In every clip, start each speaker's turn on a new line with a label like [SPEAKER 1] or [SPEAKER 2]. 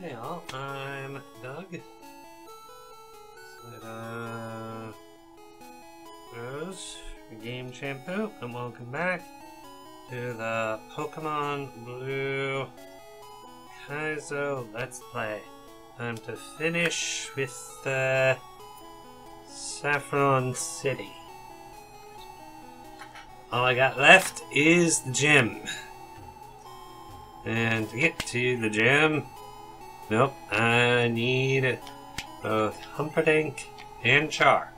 [SPEAKER 1] Hey all, I'm Doug. Let, uh, Rose, Game Shampoo, and welcome back to the Pokemon Blue Kaizo Let's Play. Time to finish with uh, Saffron City. All I got left is the gym. And to get to the gym, nope, I need both Humperdinck and Char.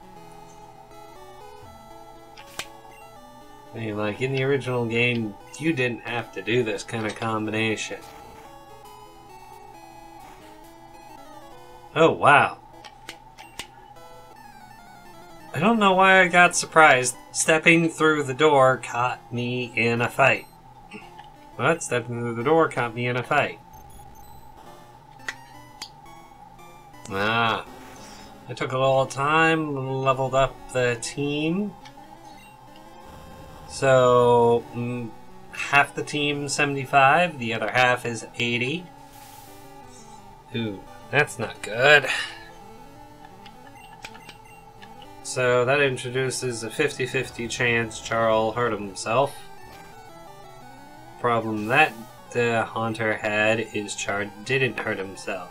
[SPEAKER 1] I mean, like in the original game, you didn't have to do this kind of combination. Oh, wow. I don't know why I got surprised. Stepping through the door caught me in a fight. What? Stepping through the door caught me in a fight. Ah. I took a little time, leveled up the team. So, mm, half the team 75, the other half is 80. Ooh, that's not good. So that introduces a 50-50 chance Charles hurt himself. Problem that the Haunter had is Char didn't hurt himself.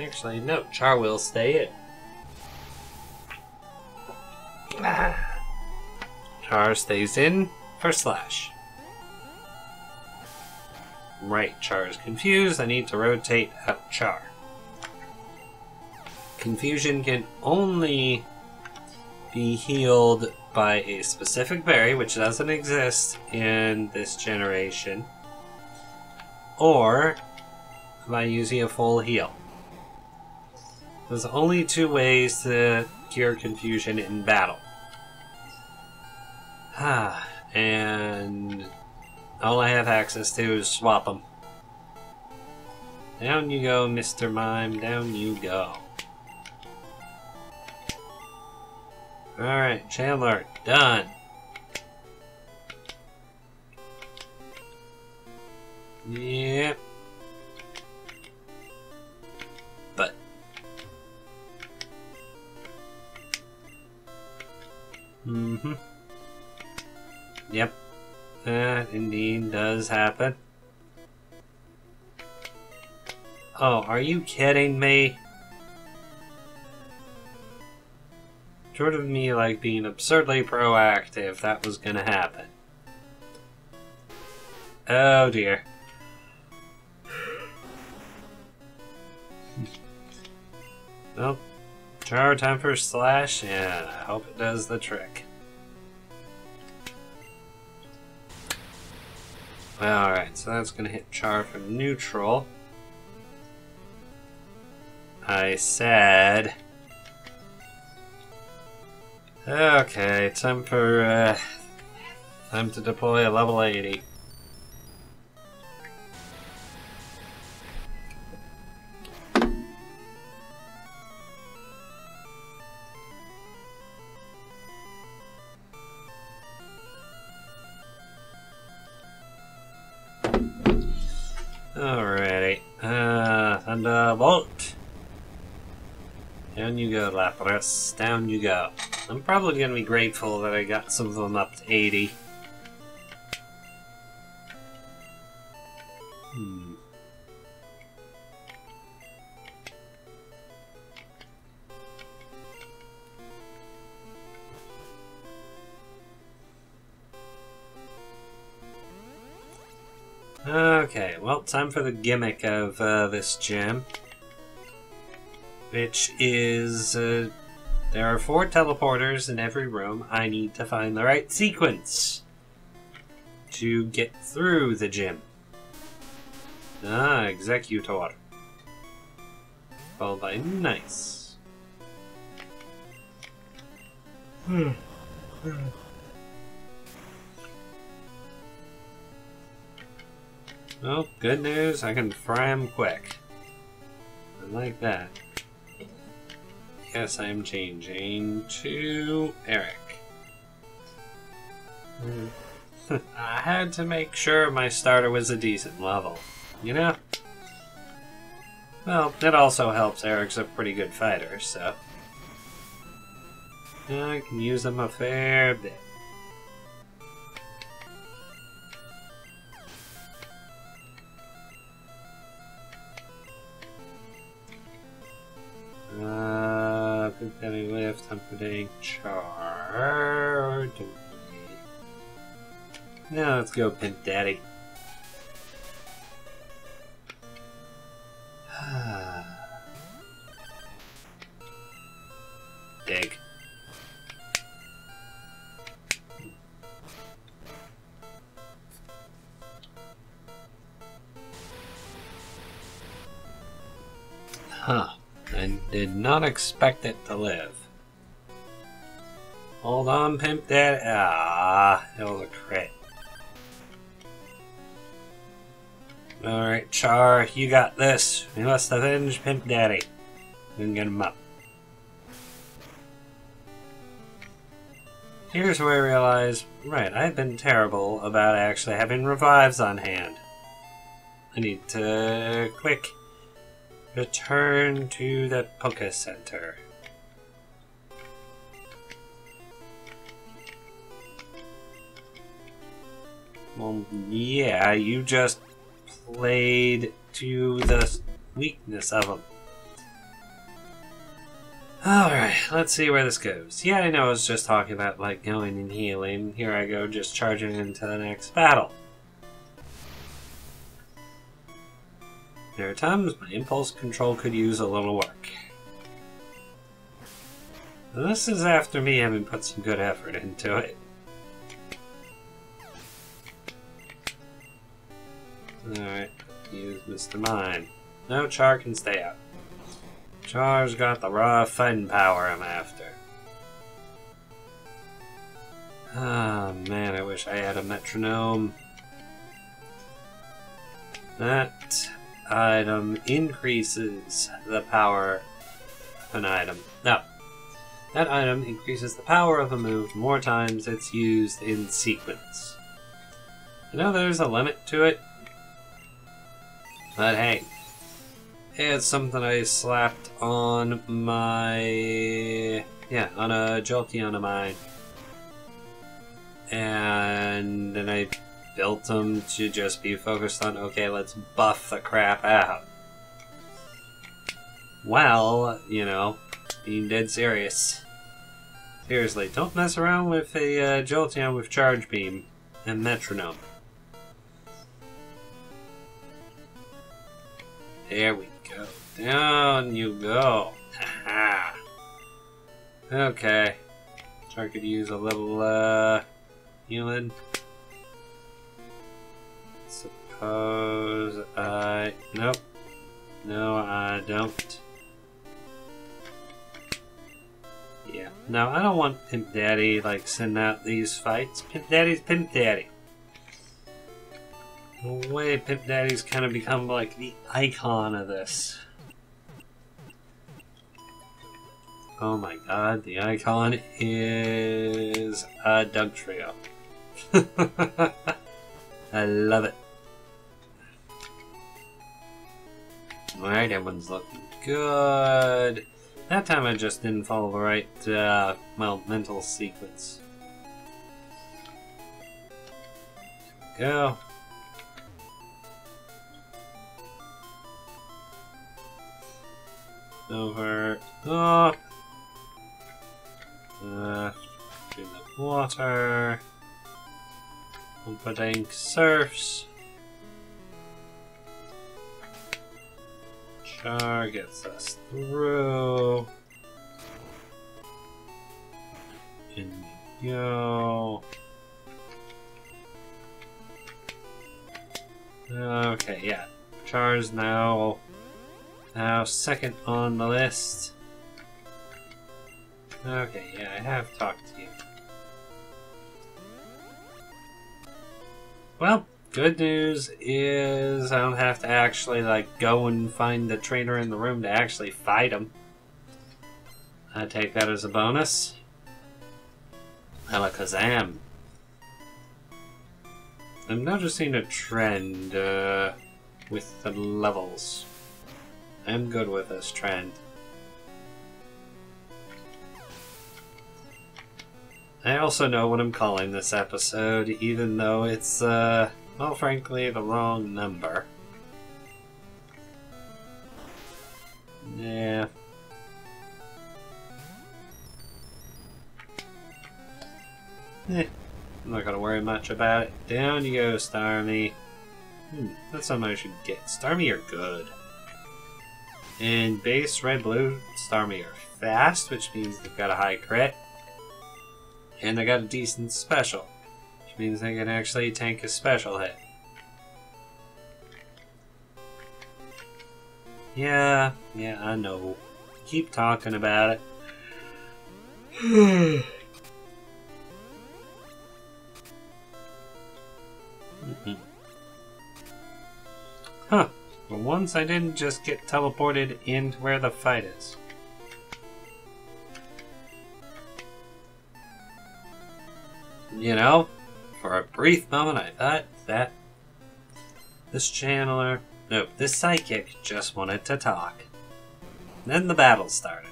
[SPEAKER 1] Actually, no, Char will stay in. Char stays in for Slash. Right, Char is confused. I need to rotate out Char. Confusion can only be healed by a specific berry, which doesn't exist in this generation, or by using a full heal. There's only two ways to cure confusion in battle. Ah, and all I have access to is swap them. Down you go, Mr. Mime, down you go. Alright, Chandler, done. Yep. Mm-hmm. Yep. That indeed does happen. Oh, are you kidding me? Short of me like being absurdly proactive, that was gonna happen. Oh dear. Well, Char Temper Slash, and I hope it does the trick. Alright, so that's gonna hit Char for neutral. I said... Okay, time for, uh, time to deploy a level 80. Lapras. Down you go. I'm probably going to be grateful that I got some of them up to 80. Hmm. Okay, well, time for the gimmick of uh, this gym. Which is... Uh, there are four teleporters in every room. I need to find the right sequence to get through the gym. Ah, Exeggutor. Followed by Nice. Hmm. Well, good news, I can fry them quick. I like that. Yes, I am changing to Eric. Hmm. I had to make sure my starter was a decent level. You know? Well, it also helps Eric's a pretty good fighter, so... I can use him a fair bit. Uh, Pimp Daddy Lift, Humperdinck, Char... Don't we? No, let's go Pimp Daddy. Dig. Did not expect it to live. Hold on, Pimp Daddy. Ah, it was a crit. Alright, Char, you got this. We must avenge Pimp Daddy. And get him up. Here's where I realize, right, I've been terrible about actually having revives on hand. I need to quick return to the Poke Center. Well, yeah, you just played to the weakness of them. Alright, let's see where this goes. Yeah, I know I was just talking about, like, going and healing. Here I go, just charging into the next battle. There are times my impulse control could use a little work. This is after me having put some good effort into it. Alright, use Mr. Mime. No, Char can stay out. Char's got the raw fighting power I'm after. Ah, man, I wish I had a metronome. That item increases the power of an item. No. That item increases the power of a move more times it's used in sequence. I know there's a limit to it, but hey, it's something I slapped on my... Yeah, on a Jolteon of mine. And then I built them to just be focused on, okay, let's buff the crap out. Well, you know, being dead serious. Seriously, don't mess around with a uh, Jolteon with Charge Beam and Metronome. There we go. Down you go. Haha. okay. I could use a little uh, healing. Suppose I. Nope. No, I don't. Yeah. No, I don't want Pimp Daddy like sending out these fights. Pimp Daddy's Pimp Daddy. The way Pimp Daddy's kind of become like the icon of this. Oh my god, the icon is a Dugtrio. I love it. Alright, everyone's looking good. That time I just didn't follow the right, uh, well, mental sequence. Go. Over, up, uh, in the water, Humperdinck surfs, Char gets us through, in we go. Okay, yeah. Char's now now second on the list. Okay, yeah, I have talked to you. Well, good news is I don't have to actually like go and find the trainer in the room to actually fight him. I take that as a bonus. Alakazam. I'm noticing a trend uh, with the levels. I'm good with this trend. I also know what I'm calling this episode, even though it's, uh, well, frankly, the wrong number. Yeah. Eh, I'm not gonna worry much about it. Down you go, Starmie. Hmm, that's something I should get. Starmie are good. And base red blue Starmie are fast, which means they've got a high crit. And they got a decent special, which means they can actually tank a special hit. Yeah, yeah, I know. Keep talking about it. Mhm. Huh. But once I didn't just get teleported into where the fight is. You know, for a brief moment I thought that this channeler, nope, this psychic just wanted to talk. Then the battle started.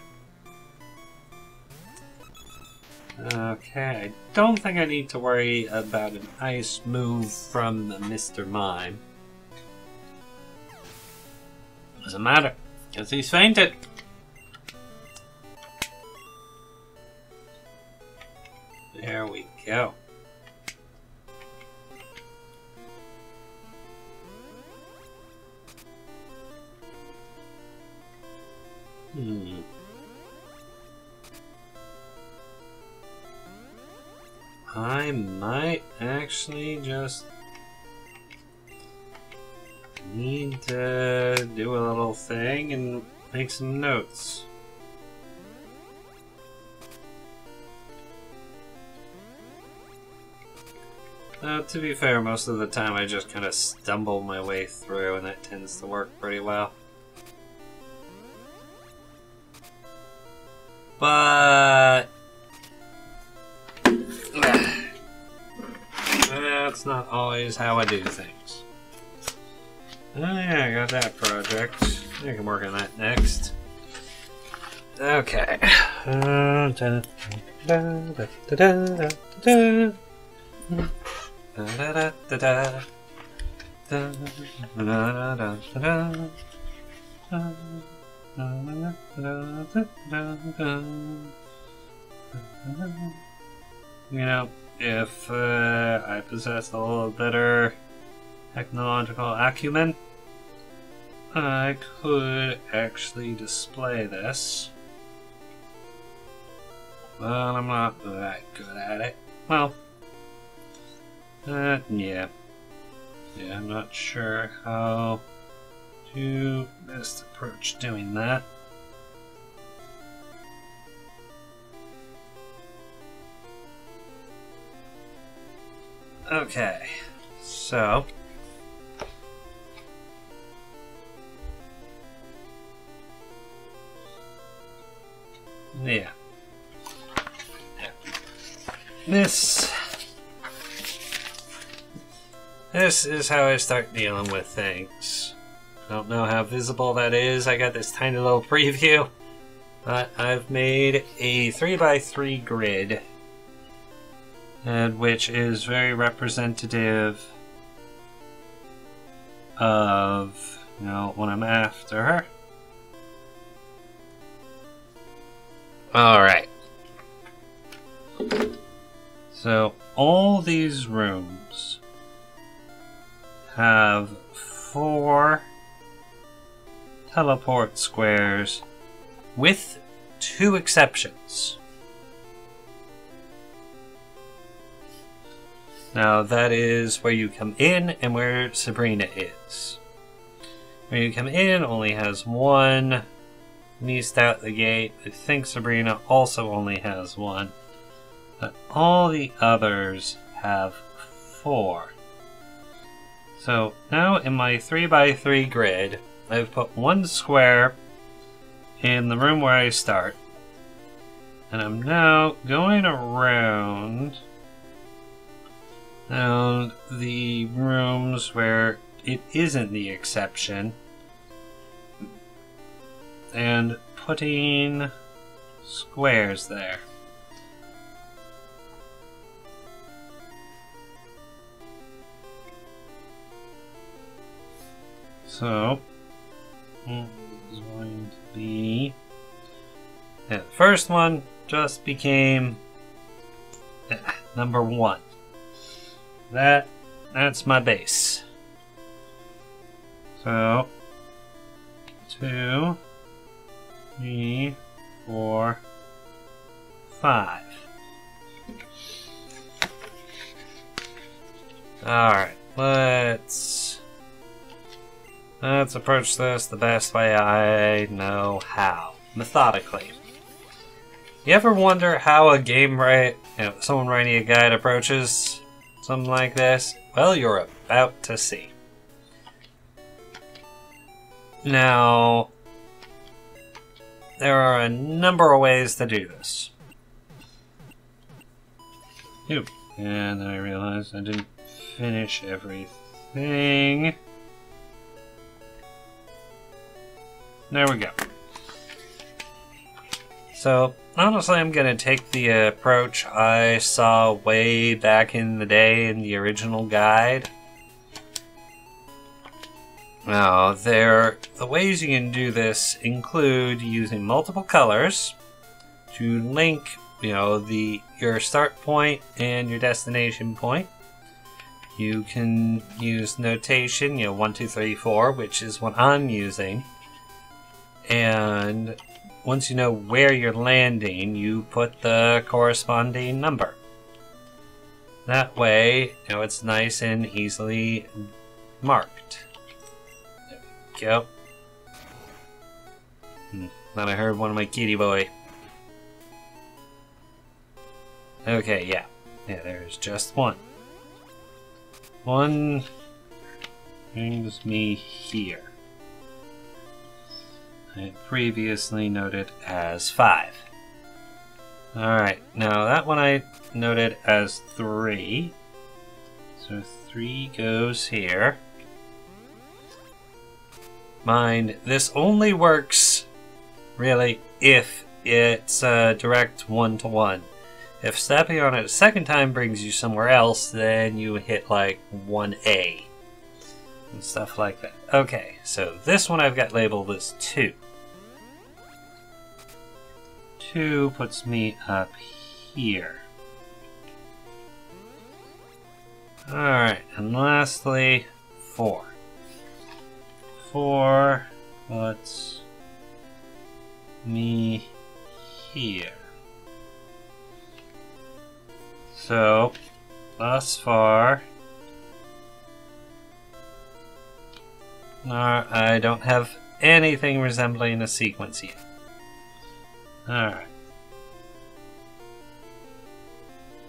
[SPEAKER 1] Okay, I don't think I need to worry about an ice move from Mr. Mime. Doesn't matter, because he's fainted. There we go. Need to do a little thing and make some notes. Uh, to be fair, most of the time I just kind of stumble my way through, and that tends to work pretty well. But that's not always how I do things. Oh yeah, I got that project. I can work on that next. Okay. You know, if uh, I possess a little better technological acumen, I could actually display this. But I'm not that good at it. Well, uh, yeah. Yeah, I'm not sure how to best approach doing that. Okay, so. Yeah. This. This is how I start dealing with things. Don't know how visible that is. I got this tiny little preview. But I've made a 3x3 grid and which is very representative of you know what I'm after. All right. So all these rooms have four teleport squares with two exceptions. Now that is where you come in and where Sabrina is. Where you come in only has one East out the gate. I think Sabrina also only has one. But all the others have four. So now in my 3x3 grid, I've put one square in the room where I start. And I'm now going around now, the rooms where it isn't the exception, and putting squares there. So, is going to be. Yeah, the first one just became number one. That that's my base. So two, three, four, five. Alright, let's let's approach this the best way I know how. Methodically. You ever wonder how a game right, you know, someone writing a guide approaches something like this? Well, you're about to see. Now, there are a number of ways to do this. Ooh, and I realized I didn't finish everything. There we go. So, honestly, I'm going to take the approach I saw way back in the day in the original guide. Now, there, the ways you can do this include using multiple colors to link, you know, the your start point and your destination point. You can use notation, you know, one, two, three, four, which is what I'm using. And once you know where you're landing, you put the corresponding number. That way, you know, it's nice and easily marked. Go. Hmm, I heard one of my kitty boy. Okay, yeah. Yeah, there's just one. One brings me here. I previously noted as 5. Alright, now that one I noted as 3. So 3 goes here. Mind, this only works, really, if it's a direct one-to-one. -one. If stepping on it a second time brings you somewhere else, then you hit like 1A and stuff like that. Okay, so this one I've got labeled as 2. 2 puts me up here. Alright, and lastly, 4. 4 puts me here. So, thus far, Uh, I don't have anything resembling a sequence yet. Alright.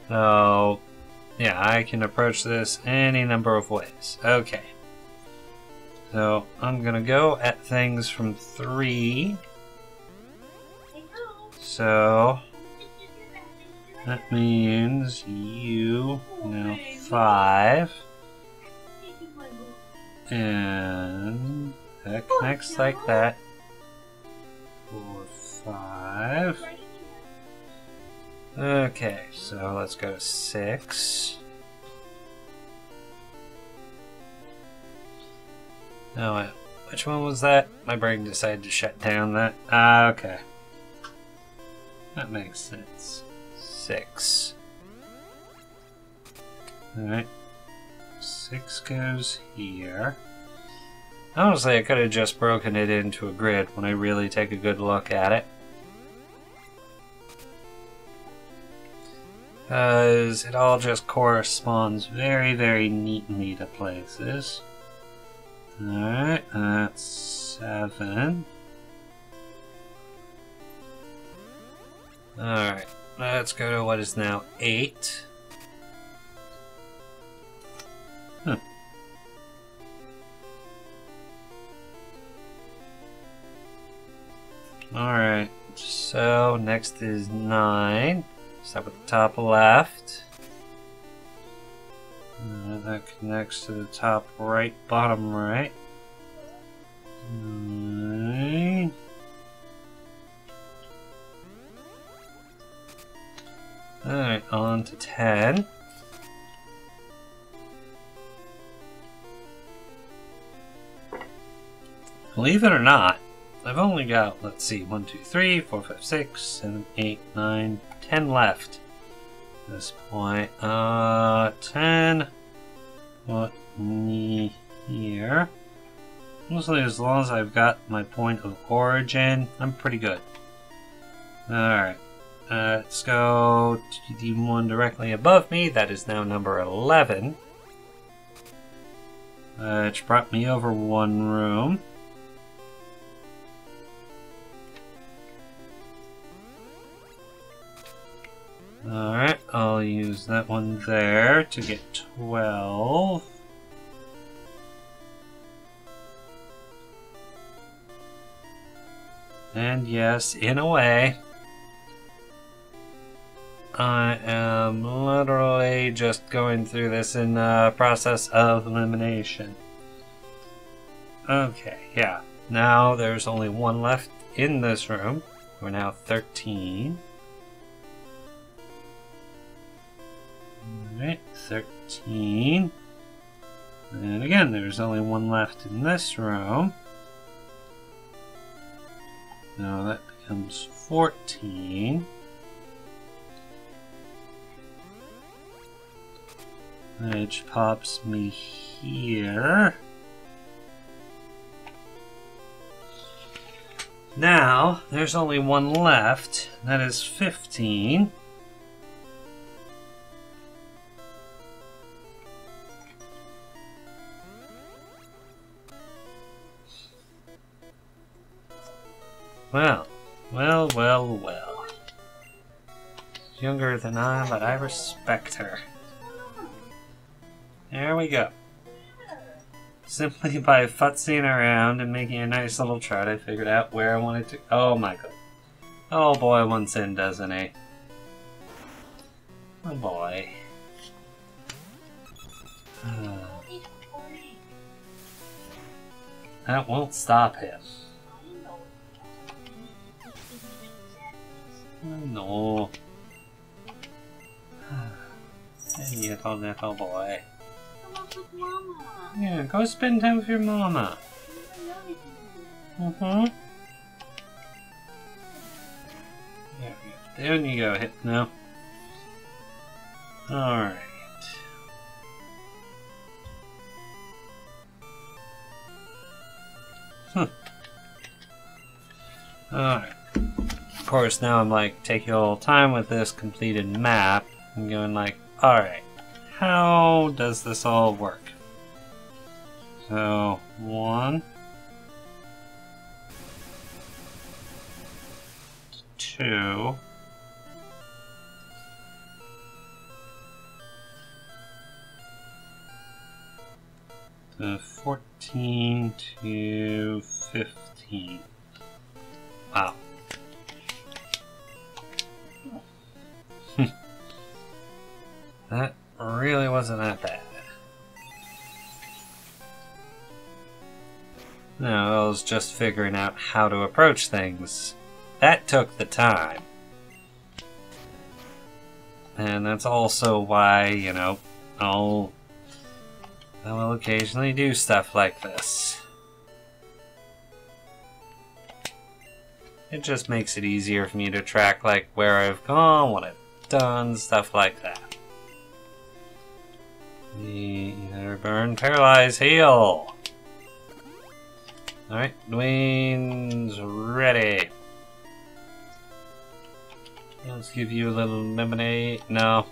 [SPEAKER 1] So, yeah, I can approach this any number of ways. Okay. So, I'm gonna go at things from three. So, that means you now five. And that connects like that. Four, five. Okay, so let's go to six. Oh. Which one was that? My brain decided to shut down that. Ah, okay. That makes sense. Six. Alright. Six goes here. Honestly, I could have just broken it into a grid when I really take a good look at it. Because it all just corresponds very, very neatly to places. Alright, that's seven. Alright, let's go to what is now eight. Huh. Alright, so next is 9. Start with the top left. And that connects to the top right, bottom right. right. Alright, on to 10. Believe it or not, I've only got, let's see, 1, 2, 3, 4, 5, 6, 7, 8, 9, 10 left. This point, uh, 10. Put me here. Mostly as long as I've got my point of origin, I'm pretty good. Alright. Uh, let's go to the one directly above me. That is now number 11. Uh, which brought me over one room. Alright, I'll use that one there to get 12. And yes, in a way, I am literally just going through this in the process of elimination. Okay, yeah. Now there's only one left in this room. We're now 13. Alright, 13. And again, there's only one left in this room. Now that becomes 14. Which pops me here. Now, there's only one left. That is 15. Well, well, well, well. Younger than I, but I respect her. There we go. Simply by futzing around and making a nice little chart, I figured out where I wanted to. Oh my god. Oh boy, wants in, doesn't he? Oh boy. that won't stop him. No. Hey, little little boy. Yeah, go spend time with your mama. Mm-hmm. There, there you go, hit now. Alright. Huh. Alright course, now I'm like taking a little time with this completed map and going like, alright, how does this all work? So, one, two, to 14 to 15. Wow. That really wasn't that bad. No, I was just figuring out how to approach things. That took the time. And that's also why, you know, I'll... I will occasionally do stuff like this. It just makes it easier for me to track, like, where I've gone, what I've done, stuff like that. The either burn, paralyze, heal. Alright, Dwayne's ready. Let's give you a little lemonade. No.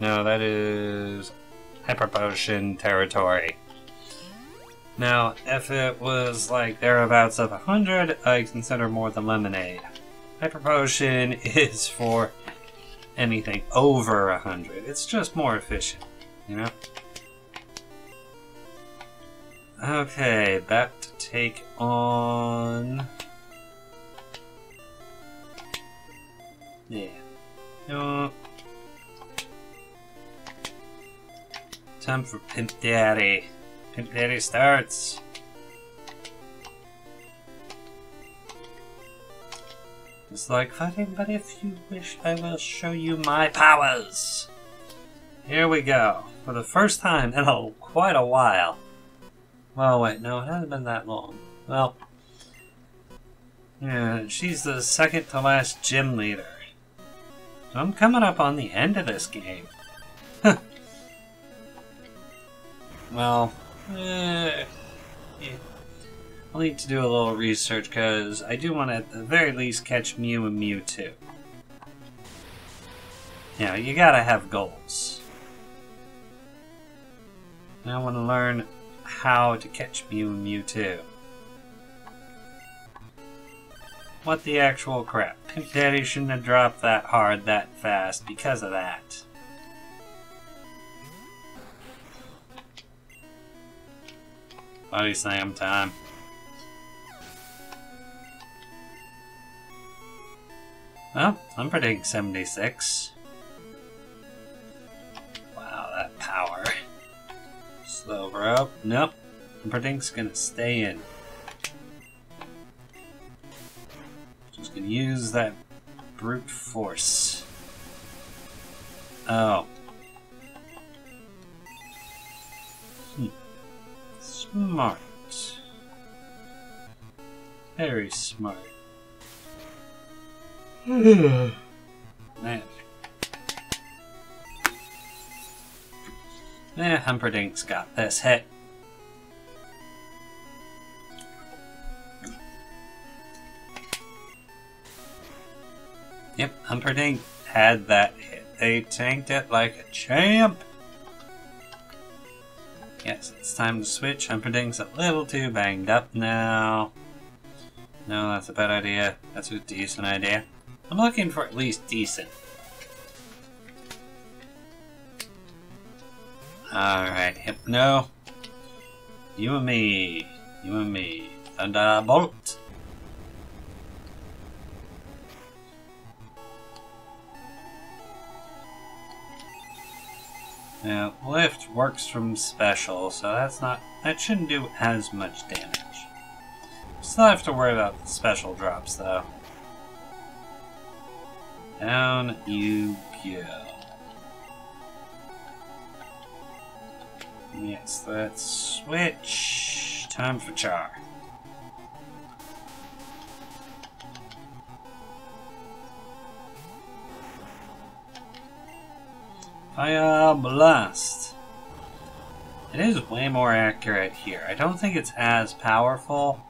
[SPEAKER 1] No, that is hyper potion territory. Now, if it was like thereabouts of a 100, I consider more than lemonade. Hyper potion is for anything over a 100. It's just more efficient, you know? Okay, back to take on... Yeah. No. Time for Pimp Daddy. Pimp Daddy starts. It's like fighting, but if you wish, I will show you my powers. here we go. For the first time in a, quite a while. Well, wait, no, it hasn't been that long. Well, yeah, she's the second to last gym leader. So I'm coming up on the end of this game. well, eh, yeah. I'll need to do a little research because I do want to at the very least catch Mew and Mewtwo. Yeah, you gotta have goals. I want to learn how to catch Mew and Mewtwo. What the actual crap? Pimp Daddy shouldn't have dropped that hard that fast because of that. Body slam time. Well, I'm predicting 76. Nope. It's gonna stay in. Just gonna use that brute force. Oh. Hmm. Smart. Very smart. Man. Yeah, Humperdinck's got this hit. Humperdinck had that hit. They tanked it like a champ. Yes, it's time to switch. Humperdinck's a little too banged up now. No, that's a bad idea. That's a decent idea. I'm looking for at least decent. Alright, Hypno. You and me. You and me. Thunderbolt. Now, lift works from special, so that's not... That shouldn't do as much damage. Still have to worry about the special drops, though. Down you go. Yes, let's switch. Time for Char. Fire uh, Blast. It is way more accurate here. I don't think it's as powerful.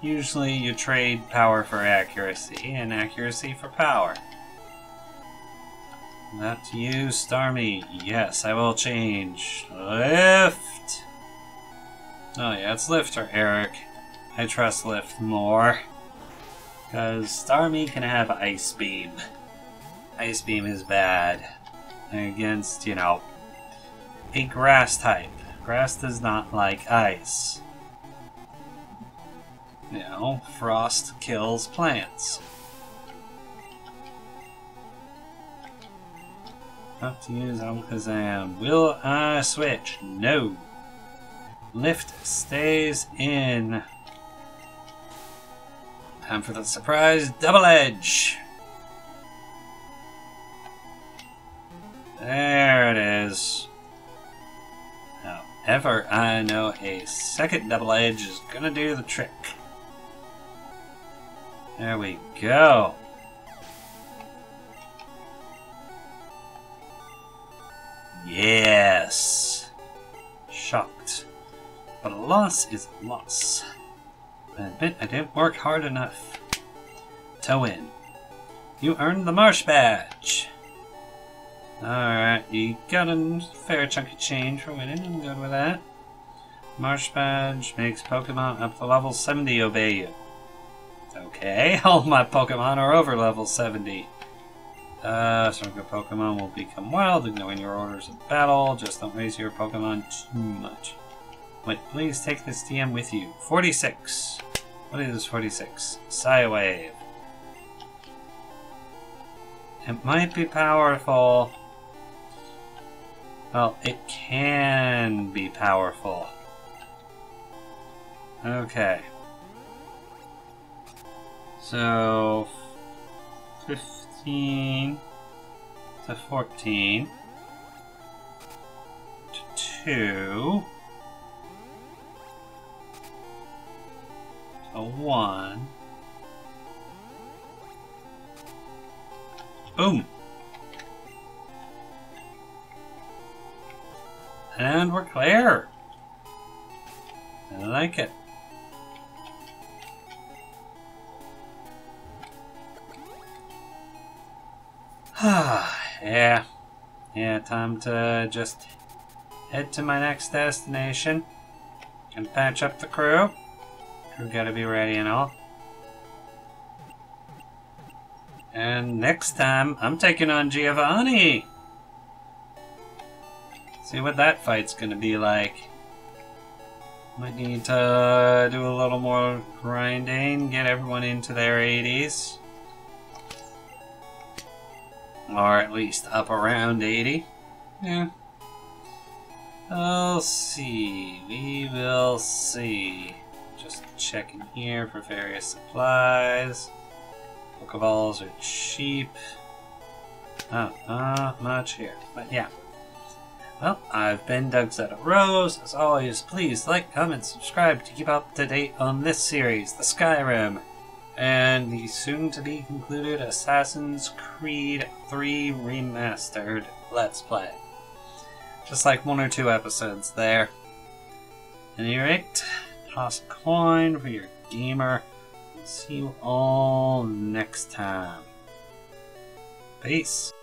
[SPEAKER 1] Usually you trade power for accuracy and accuracy for power. Not you, Starmie. Yes, I will change. Lift! Oh yeah, it's Lift or Eric. I trust Lift more. Because Starmie can have Ice Beam. Ice Beam is bad. Against, you know, a grass type. Grass does not like ice. You know, frost kills plants. Have to use Alakazam. Will I switch? No. Lift stays in. Time for the surprise double edge. However, I know a second double edge is gonna do the trick. There we go. Yes. Shocked. But a loss is a loss. I admit I didn't work hard enough to win. You earned the Marsh Badge. Alright, you got a fair chunk of change for winning. I'm good with that. Marsh Badge makes Pokemon up to level 70 obey you. Okay, all my Pokemon are over level 70. Uh, some of your Pokemon will become wild, ignoring your orders of battle. Just don't raise your Pokemon too much. Wait, please take this TM with you. 46. What is 46? Psywave. It might be powerful. Well, it can be powerful. Okay. So, 15 to 14. to two. to one. Boom. And we're clear. I like it. yeah. Yeah, time to just head to my next destination and patch up the crew. Crew gotta be ready and all. And next time, I'm taking on Giovanni. See what that fight's gonna be like. Might need to do a little more grinding, get everyone into their 80s. Or at least up around 80. Yeah. I'll see. We will see. Just checking here for various supplies. Pokeballs are cheap. Oh, not much here. But yeah. Well, I've been Doug Zidarose. As always, please like, comment, subscribe to keep up to date on this series, the Skyrim, and the soon to be concluded Assassin's Creed 3 Remastered Let's Play. Just like one or two episodes there. At any rate, toss a coin for your gamer. See you all next time. Peace.